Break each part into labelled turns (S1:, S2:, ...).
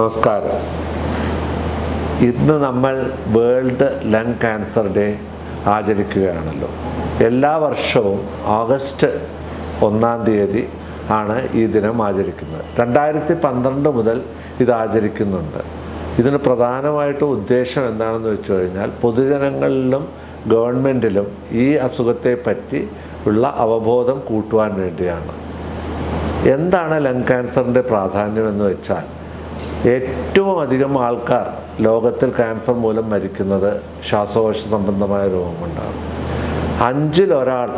S1: നമസ്കാരം. ഇന്ന് നമ്മൾ വേൾഡ് ലങ് ക്യാൻസർ ഡേ ആചരിക്കുകയാണല്ലോ. എല്ലാ വർഷവും ഓഗസ്റ്റ് ഒന്നാം തീയതി ആണ് ഈ ദിനം ആചരിക്കുന്നത്. രണ്ടായിരത്തി പന്ത്രണ്ട് മുതൽ ഇത് ആചരിക്കുന്നുണ്ട്. ഇതിന് പ്രധാനമായിട്ട് ഉദ്ദേശം എന്താണെന്ന് വെച്ചു കഴിഞ്ഞാൽ പൊതുജനങ്ങളിലും ഗവൺമെന്റിലും ഈ അസുഖത്തെ പറ്റി ഉള്ള അവബോധം കൂട്ടുവാൻ വേണ്ടിയാണ്. എന്താണ് ലങ് ക്യാൻസറിന്റെ പ്രാധാന്യം എന്ന് വെച്ചാൽ ഏറ്റവും അധികം ആൾക്കാർ ലോകത്തിൽ ക്യാൻസർ മൂലം മരിക്കുന്നത് ശ്വാസകോശ സംബന്ധമായ രോഗം കൊണ്ടാണ്. അഞ്ചിൽ ഒരാൾ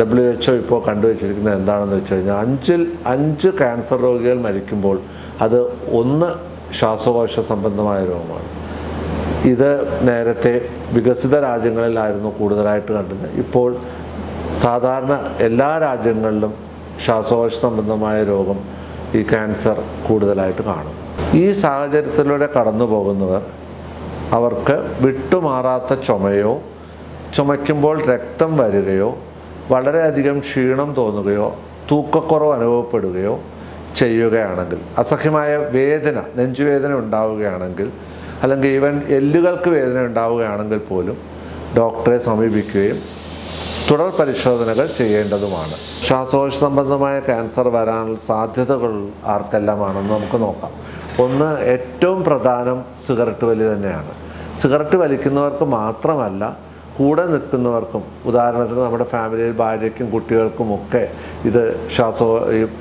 S1: ഡബ്ല്യു എച്ച് ഒ ഇപ്പോൾ കണ്ടുവച്ചിരിക്കുന്നത് എന്താണെന്ന് വെച്ച് കഴിഞ്ഞാൽ അഞ്ചിൽ അഞ്ച് ക്യാൻസർ രോഗികൾ മരിക്കുമ്പോൾ അത് ഒന്ന് ശ്വാസകോശ സംബന്ധമായ രോഗമാണ്. ഇത് നേരത്തെ വികസിത രാജ്യങ്ങളിലായിരുന്നു കൂടുതലായിട്ട് കണ്ടത്. ഇപ്പോൾ സാധാരണ എല്ലാ രാജ്യങ്ങളിലും ശ്വാസകോശ സംബന്ധമായ രോഗം ഈ ക്യാൻസർ കൂടുതലായിട്ട് കാണും. ഈ സാഹചര്യത്തിലൂടെ കടന്നു പോകുന്നവർ അവർക്ക് വിട്ടുമാറാത്ത ചുമയോ ചുമയ്ക്കുമ്പോൾ രക്തം വരികയോ വളരെയധികം ക്ഷീണം തോന്നുകയോ തൂക്കക്കുറവ് അനുഭവപ്പെടുകയോ ചെയ്യുകയാണെങ്കിൽ അസഹ്യമായ വേദന നെഞ്ചുവേദന ഉണ്ടാവുകയാണെങ്കിൽ അല്ലെങ്കിൽ ഈവൻ എല്ലുകൾക്ക് വേദന ഉണ്ടാവുകയാണെങ്കിൽ പോലും ഡോക്ടറെ സമീപിക്കുകയും തുടർ പരിശോധനകൾ ചെയ്യേണ്ടതുമാണ്. ശ്വാസകോശ സംബന്ധമായ ക്യാൻസർ വരാനുള്ള സാധ്യതകൾ ആർക്കെല്ലാമാണെന്ന് നമുക്ക് നോക്കാം. ഒന്ന് ഏറ്റവും പ്രധാനം സിഗരറ്റ് വലി തന്നെയാണ്. സിഗരറ്റ് വലിക്കുന്നവർക്ക് മാത്രമല്ല കൂടെ നിൽക്കുന്നവർക്കും ഉദാഹരണത്തിന് നമ്മുടെ ഫാമിലിയിൽ ഭാര്യയ്ക്കും കുട്ടികൾക്കും ഒക്കെ ഇത് ശ്വാസോ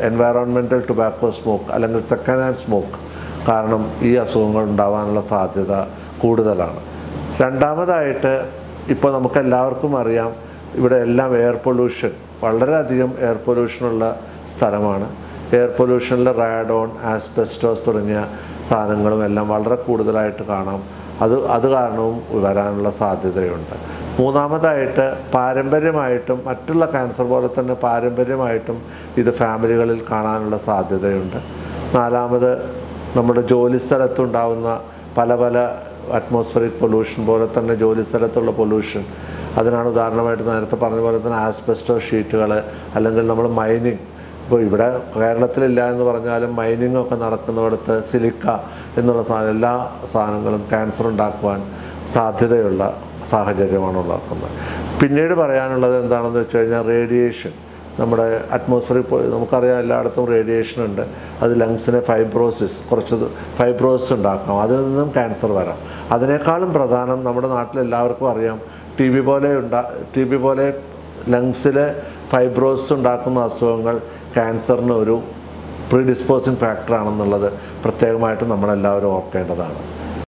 S1: എൻവയറോൺമെന്റൽ ടുബാക്കോ സ്മോക്ക് അല്ലെങ്കിൽ സെക്കൻഡ് ഹാൻഡ് സ്മോക്ക് കാരണം ഈ അസുഖങ്ങൾ ഉണ്ടാവാനുള്ള സാധ്യത കൂടുതലാണ്. രണ്ടാമതായിട്ട് ഇപ്പോൾ നമുക്കെല്ലാവർക്കും അറിയാം ഇവിടെ എല്ലാം എയർ പൊല്യൂഷൻ വളരെയധികം എയർ പൊല്യൂഷനുള്ള സ്ഥലമാണ്. എയർ പൊല്യൂഷനിൽ റാഡോൺ ആസ്പെസ്റ്റോസ് തുടങ്ങിയ സാധനങ്ങളും എല്ലാം വളരെ കൂടുതലായിട്ട് കാണാം. അത് അത് കാരണവും വരാനുള്ള സാധ്യതയുണ്ട്. മൂന്നാമതായിട്ട് പാരമ്പര്യമായിട്ടും മറ്റുള്ള ക്യാൻസർ പോലെ തന്നെ പാരമ്പര്യമായിട്ടും ഇത് ഫാമിലികളിൽ കാണാനുള്ള സാധ്യതയുണ്ട്. നാലാമത് നമ്മുടെ ജോലി സ്ഥലത്തുണ്ടാവുന്ന പല പല അറ്റ്മോസ്ഫിയറിക് പൊല്യൂഷൻ പോലെ തന്നെ ജോലി സ്ഥലത്തുള്ള പൊല്യൂഷൻ അതിനാണ് ഉദാഹരണമായിട്ട് നേരത്തെ പറഞ്ഞ പോലെ തന്നെ ആസ്പെസ്റ്റോ ഷീറ്റുകൾ അല്ലെങ്കിൽ നമ്മൾ മൈനിങ്. ഇപ്പോൾ ഇവിടെ കേരളത്തിലില്ല എന്ന് പറഞ്ഞാലും മൈനിങ് ഒക്കെ നടക്കുന്നിടത്ത് സിലിക്ക എന്നുള്ള സാധനം എല്ലാ സാധനങ്ങളും ക്യാൻസർ ഉണ്ടാക്കുവാൻ സാധ്യതയുള്ള സാഹചര്യമാണ് ഉണ്ടാക്കുന്നത്. പിന്നീട് പറയാനുള്ളത് എന്താണെന്ന് വെച്ച് കഴിഞ്ഞാൽ റേഡിയേഷൻ. നമ്മുടെ അറ്റ്മോസ്ഫറിക് നമുക്കറിയാം എല്ലായിടത്തും റേഡിയേഷൻ ഉണ്ട്. അത് ലങ്സിനെ ഫൈബ്രോസിസ് കുറച്ച് ഫൈബ്രോസിസ് ഉണ്ടാക്കാം. അതിൽ നിന്നും ക്യാൻസർ വരാം. അതിനേക്കാളും പ്രധാനം നമ്മുടെ നാട്ടിൽ എല്ലാവർക്കും അറിയാം ടി ബി പോലെ ഉണ്ടാ ടി ബി പോലെ ലങ്സിലെ ഫൈബ്രോസ് ഉണ്ടാക്കുന്ന അസുഖങ്ങൾ ക്യാൻസറിന് ഒരു പ്രീഡിസ്പോസിങ് ഫാക്ടറാണെന്നുള്ളത് പ്രത്യേകമായിട്ട് നമ്മളെല്ലാവരും ഓർക്കേണ്ടതാണ്.